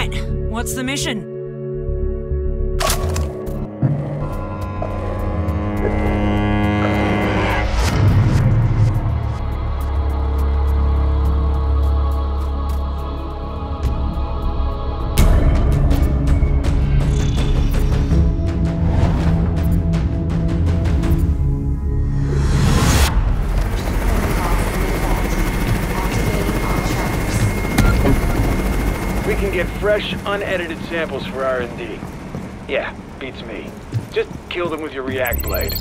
right, what's the mission? We can get fresh, unedited samples for R&D. Yeah, beats me. Just kill them with your react blade.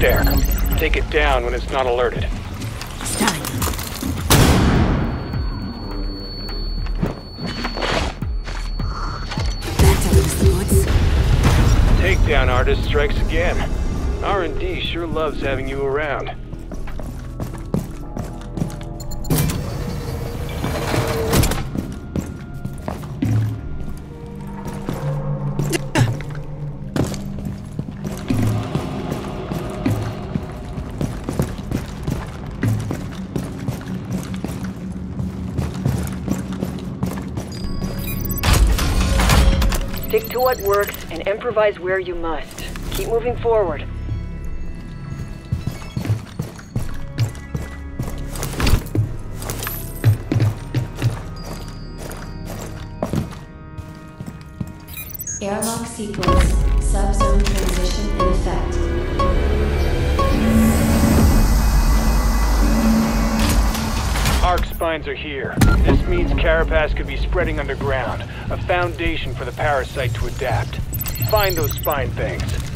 There. Take it down when it's not alerted. Stunning. That delivers the goods. Takedown artist strikes again. R&D sure loves having you around. What works and improvise where you must. Keep moving forward. Airlock sequence. Subzone transition in effect. Arc spines are here. This means Carapace could be spreading underground, a foundation for the parasite to adapt. Find those spine things.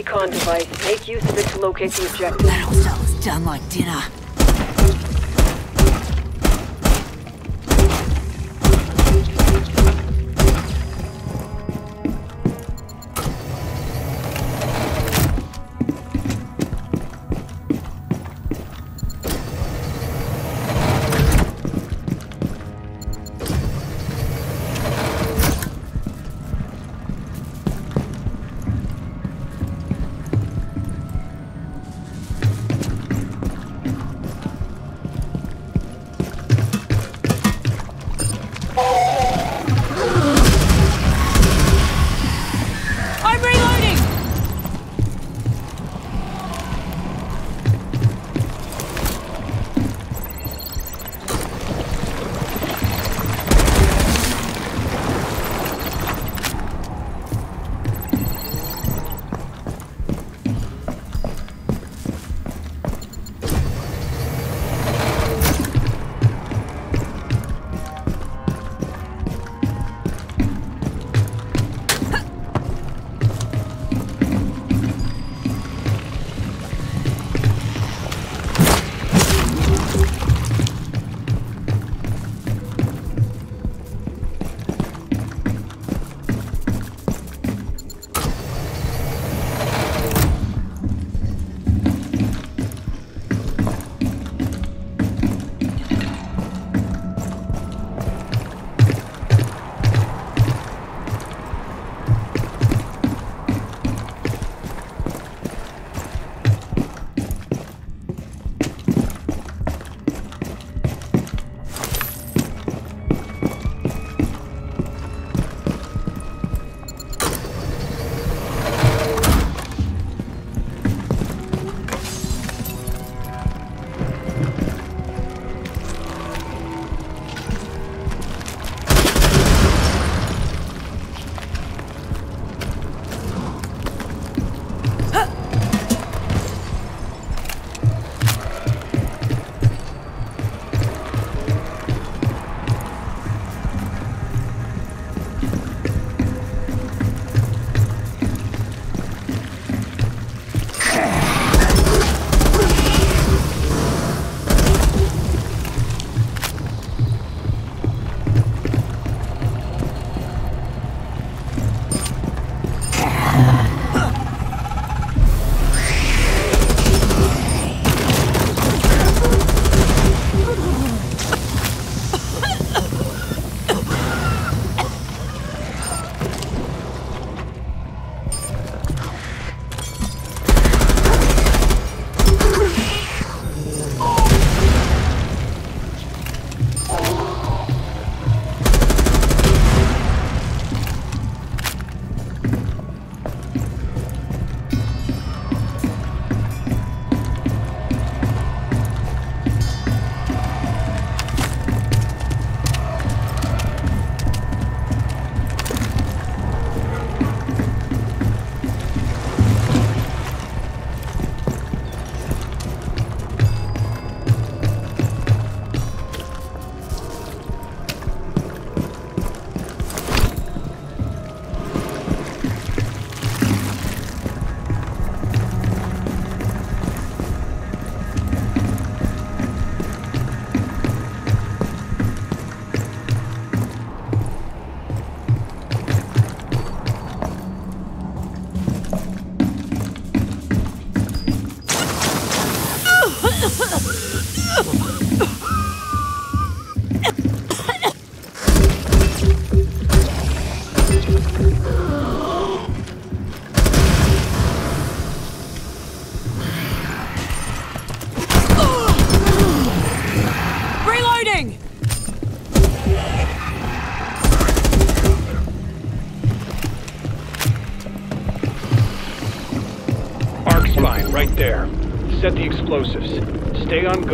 Recon device, make use of it to locate the objective. That hostile is done like dinner.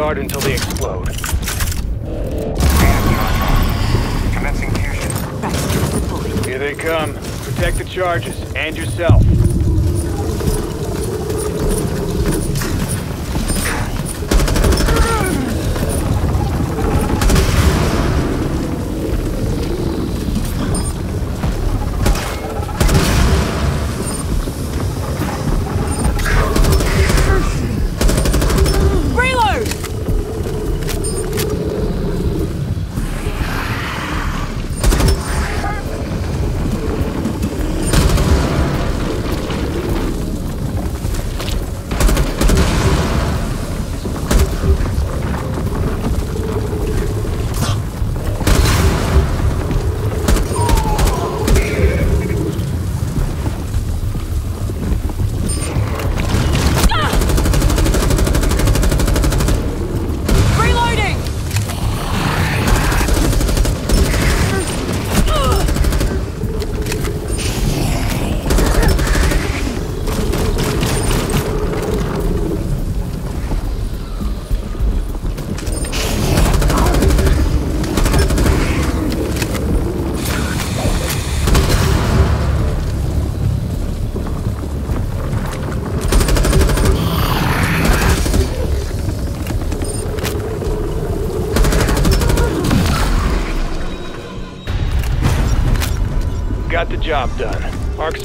Guard until they explode. Commencing fusion. Right, good boy. Here they come. Protect the charges, and yourself.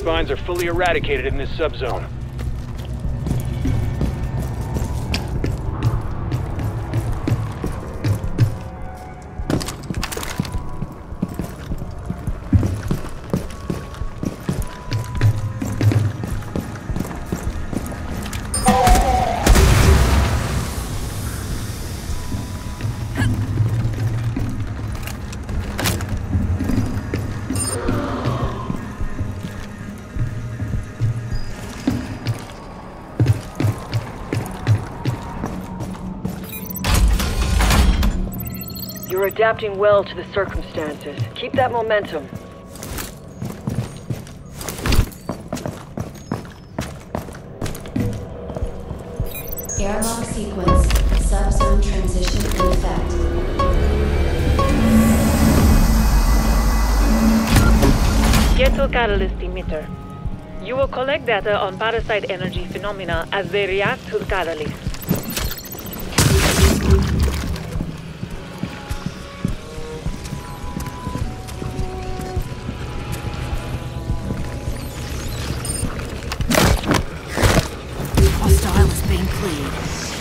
Spines are fully eradicated in this subzone. You're adapting well to the circumstances. Keep that momentum. Airlock sequence. Subzone transition in effect. Get to catalyst emitter. You will collect data on parasite energy phenomena as they react to the catalyst. Hostile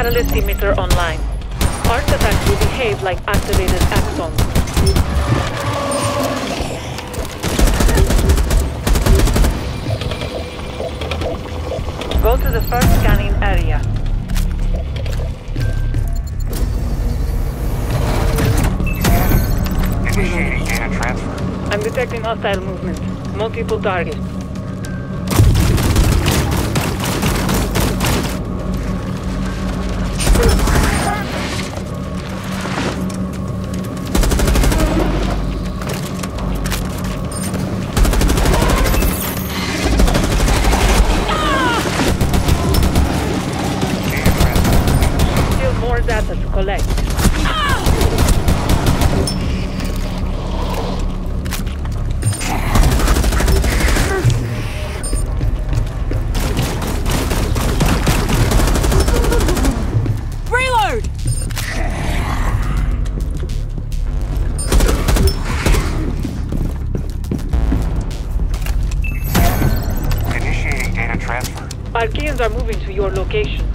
catalyst emitter online. Artifacts will behave like activated axons. Go to the first scanning area. Initiating data transfer. I'm detecting hostile movement. Multiple targets. Are moving to your location.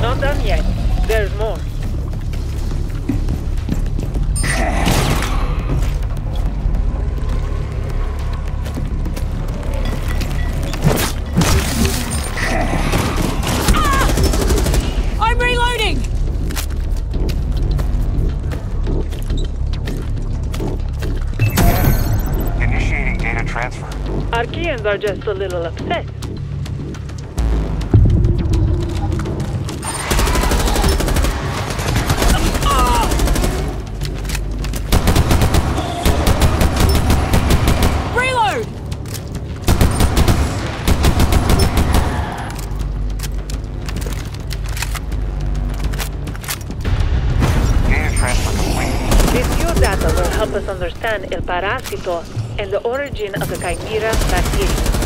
Not done yet. There's more. Are just a little upset. Reload! Data. This new data will help us understand El Parásito and the origin of the Chimera bacteria.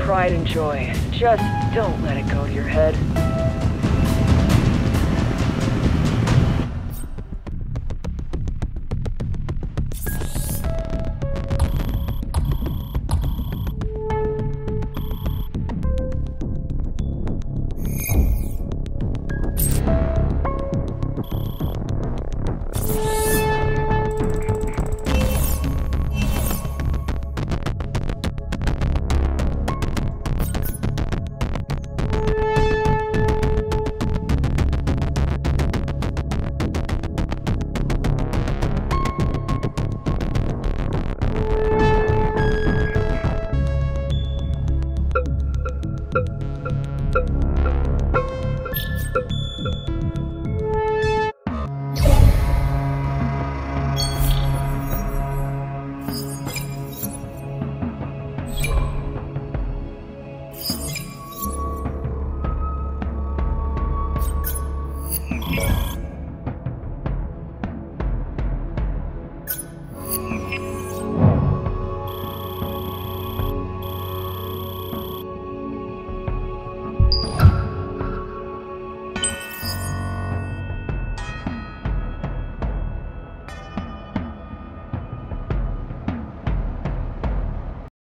Pride and joy. Just head.